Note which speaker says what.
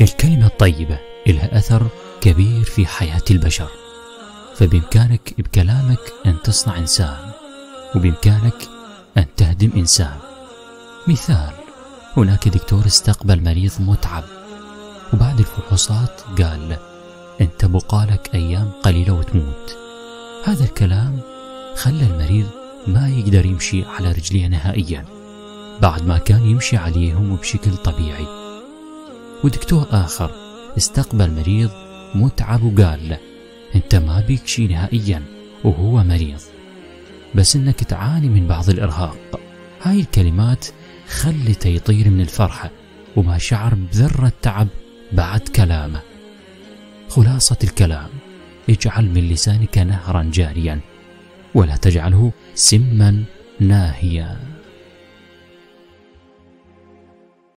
Speaker 1: الكلمة الطيبة لها أثر كبير في حياة البشر. فبإمكانك بكلامك أن تصنع إنسان وبإمكانك أن تهدم إنسان. مثال هناك دكتور استقبل مريض متعب وبعد الفحوصات قال له أنت بقالك أيام قليلة وتموت. هذا الكلام خلى المريض ما يقدر يمشي على رجليه نهائيا بعد ما كان يمشي عليهم بشكل طبيعي. ودكتور آخر استقبل مريض متعب وقال له أنت ما بيك شي نهائيا وهو مريض. بس إنك تعاني من بعض الإرهاق. هاي الكلمات خلته يطير من الفرحة وما شعر بذرة تعب بعد كلامه. خلاصة الكلام اجعل من لسانك نهرا جاريا ولا تجعله سما ناهيا.